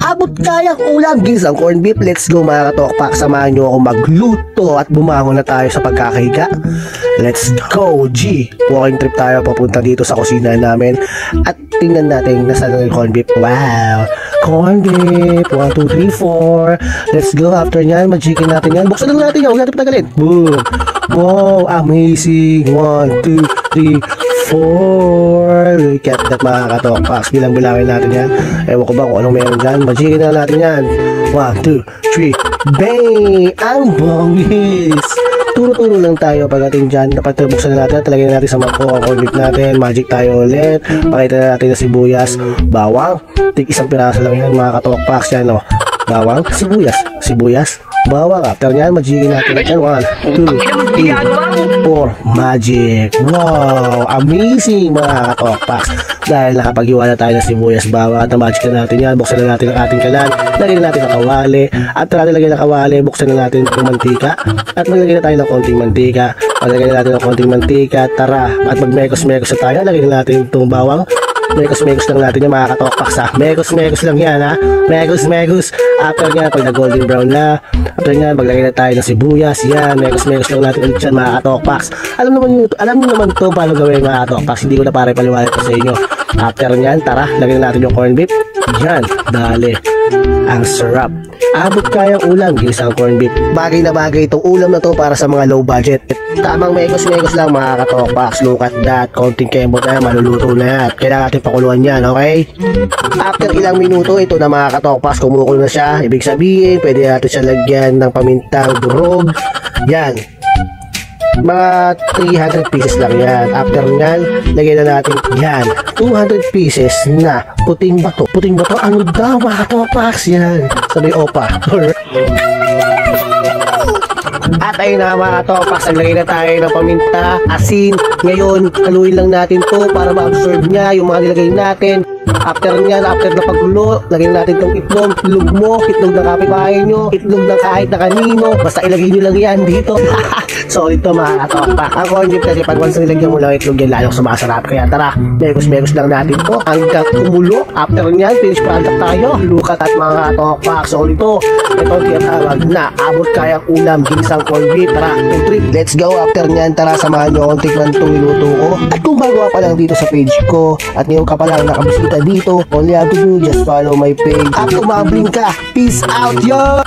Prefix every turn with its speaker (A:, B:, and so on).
A: Abot kayang ulam, ginsang corn beef. Let's go mga katokpak. Samahan nyo ako magluto at bumangon na tayo sa pagkakahiga. Let's go, G. Walking trip tayo papunta dito sa kusina namin. At tingnan natin nasa na yung corn beef. Wow! Corn beef. 1, 2, 3, 4. Let's go. After nyan, mag-chicken natin yan. Buksan lang natin yan. Huwag natin patagalin. Boom! Wow! Amazing! 1, 2, 3, 4 Look at mga katokpaks Bilang bilangin natin yan. Ewan ko ba kung anong meron dyan. Magikin na natin yan? 1, 2, 3 Bang! Ang bongis! Turo-turo lang tayo pagdating dyan. Dapat buksan na natin. Talagyan na natin sa mangkok ang beef natin. Magic tayo ulit. Pakita na natin na sibuyas Bawang. Tig isang piraso lang yan mga katokpaks yan oh. Bawang, sibuyas. Sibuyas, bawang After nyan, magikin natin yan 1, 2, 3, 4 Magic. Wow, amazing mga katokpaks Dahil nakapaghiwala tayo ng sibuyas bawang. At na-magic na natin yan. Buksan na natin ang ating kalan Lagyan na natin ang kawali. At natin lagyan ng kawali. Buksan na natin ang mantika. At maglagay na tayo ng konting mantika. Maglagay na natin ng konting mantika. Tara, at magmekos-mekos na tayo. Lagyan na natin itong bawang Megos-megos lang natin yung mga katokpaks ha. Megos-megos lang yan ha. Megos-megos. After nga, pag na-golden brown na. After nga, maglagay na tayo ng sibuyas. Yan, megos-megos lang natin ulit yan mga katokpaks. Alam naman nyo, alam nyo naman to paano gawin mga katokpaks. Hindi ko na pare paliwanag ko sa inyo. After nyan, tara, lagyan natin yung corn beef. Yan, dali. Ang sarap. Abot kayang ulam, ginisang corn beef. Bagay na bagay itong ulam na to para sa mga low budget. Tamang megos-megos lang mga katokpaks. Look at that. Konting kembot na maluluto na yan. Kailangan natin pakuluan yan, okay? After ilang minuto, ito na mga katokpaks, kumukulo na siya. Ibig sabihin, pwede natin siya lagyan ng pamintang durog. Yan. Mga 300 pieces lang yan. After nyan, lagyan na natin yan. 200 pieces na puting bato. Puting bato, ano daw mga katokpaks yan? Sabi opa. At ayun na mga topax, naglagay na tayo ng paminta, asin. Ngayon, haluin lang natin to para ma-absorb niya yung mga nilagay natin. After niyan, after na paggulo, lagyan natin tong itlog, itlog mo, itlog ng kapitbahay nyo, itlog ng kahit na kanino, basta ilagay nyo lang yan dito. so ito mga katopak, ang corn beef kasi pag once nilagyan mo lang itlog yan, lalong sumasarap. Kaya tara, megos-megos lang natin to hanggang kumulo. After niyan, finish product tayo. Lukat at mga katopak. So ito, ito tinatawag na abot kayang ulam, ginisang corn beef. Tara, trip, let's go. After niyan, tara, samahan nyo akong tikman itong niluto ko. At kung bago pa lang dito sa page ko, at ngayon ka pa lang nakabisita dito, all you have to do, just follow my page. At umabling ka. Peace out, yo!